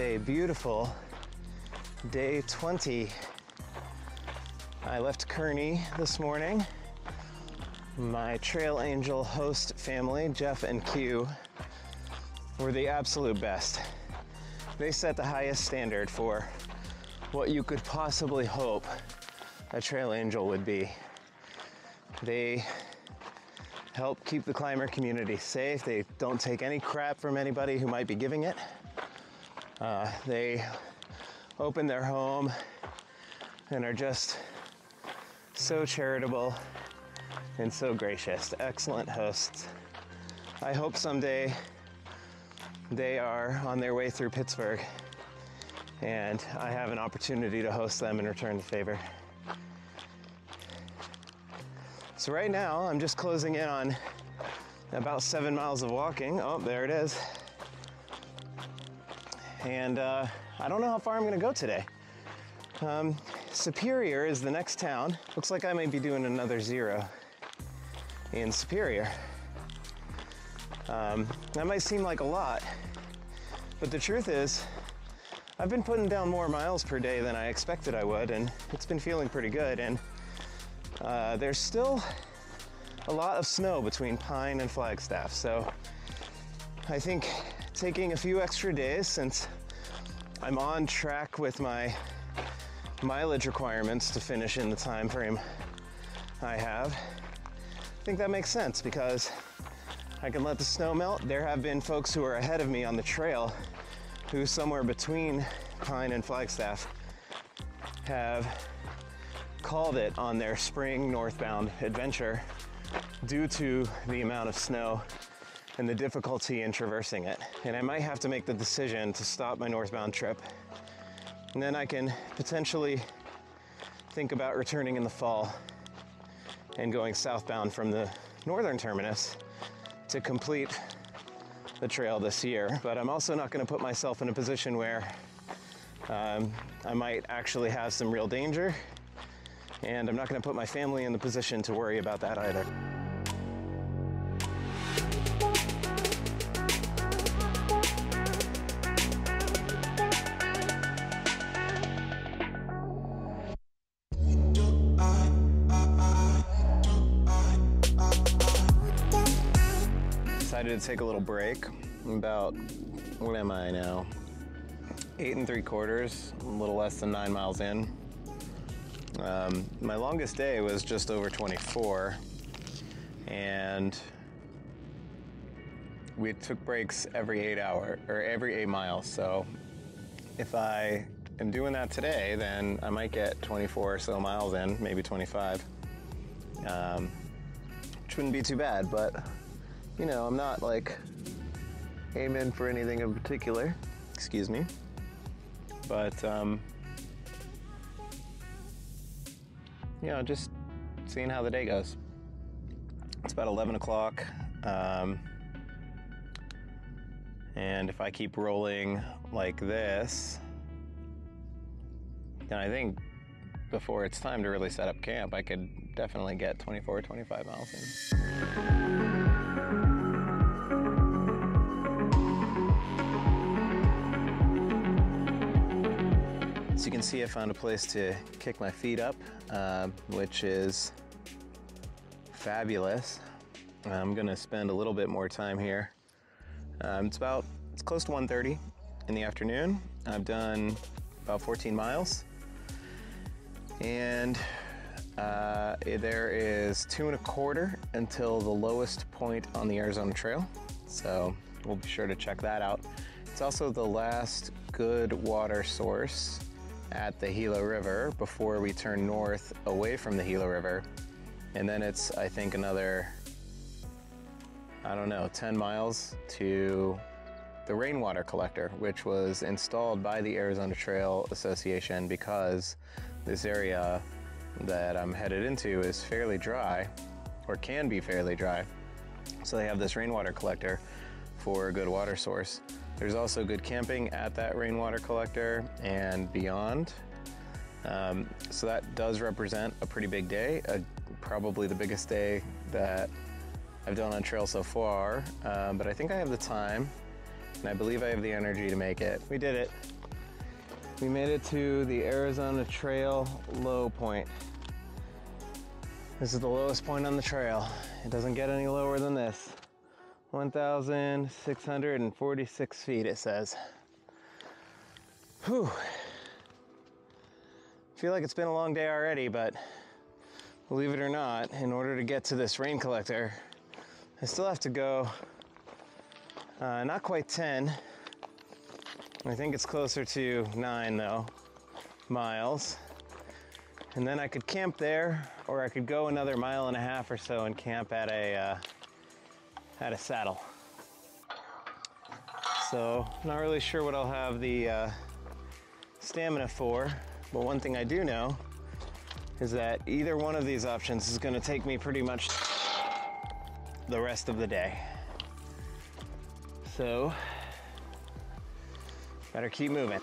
beautiful day 20. I left Kearny this morning. My Trail Angel host family, Jeff and Q, were the absolute best. They set the highest standard for what you could possibly hope a Trail Angel would be. They help keep the climber community safe. They don't take any crap from anybody who might be giving it. Uh, they open their home and are just so charitable and so gracious. Excellent hosts. I hope someday they are on their way through Pittsburgh and I have an opportunity to host them and return the favor. So right now I'm just closing in on about seven miles of walking. Oh, there it is. And uh, I don't know how far I'm gonna go today. Um, Superior is the next town. Looks like I may be doing another zero in Superior. Um, that might seem like a lot, but the truth is, I've been putting down more miles per day than I expected I would, and it's been feeling pretty good. And uh, there's still a lot of snow between Pine and Flagstaff, so I think taking a few extra days since I'm on track with my mileage requirements to finish in the time frame I have. I think that makes sense because I can let the snow melt. There have been folks who are ahead of me on the trail who somewhere between Pine and Flagstaff have called it on their spring northbound adventure due to the amount of snow and the difficulty in traversing it. And I might have to make the decision to stop my northbound trip. And then I can potentially think about returning in the fall and going southbound from the northern terminus to complete the trail this year. But I'm also not going to put myself in a position where um, I might actually have some real danger and I'm not going to put my family in the position to worry about that either. To take a little break. About, what am I now? Eight and three quarters, a little less than nine miles in. Um, my longest day was just over 24, and we took breaks every eight hour or every eight miles. So if I am doing that today, then I might get 24 or so miles in, maybe 25, um, which wouldn't be too bad. But you know, I'm not like aiming for anything in particular. Excuse me, but. Um, you know, just seeing how the day goes. It's about 11 o'clock. Um, and if I keep rolling like this, then I think before it's time to really set up camp, I could definitely get 24 25 miles in. So you can see I found a place to kick my feet up, uh, which is fabulous. I'm gonna spend a little bit more time here. Um, it's about, it's close to 1.30 in the afternoon. I've done about 14 miles. And uh, there is two and a quarter until the lowest point on the Arizona Trail. So we'll be sure to check that out. It's also the last good water source at the Gila River before we turn north away from the Gila River. And then it's, I think, another, I don't know, 10 miles to the rainwater collector, which was installed by the Arizona Trail Association because this area that I'm headed into is fairly dry, or can be fairly dry. So they have this rainwater collector for a good water source. There's also good camping at that rainwater collector and beyond. Um, so that does represent a pretty big day, uh, probably the biggest day that I've done on trail so far. Um, but I think I have the time and I believe I have the energy to make it. We did it. We made it to the Arizona Trail low point. This is the lowest point on the trail. It doesn't get any lower than this. 1,646 feet, it says. Whew. feel like it's been a long day already, but believe it or not, in order to get to this rain collector, I still have to go uh, not quite 10. I think it's closer to nine though, miles. And then I could camp there, or I could go another mile and a half or so and camp at a uh, at a saddle. So not really sure what I'll have the uh, stamina for, but one thing I do know is that either one of these options is going to take me pretty much the rest of the day. So better keep moving.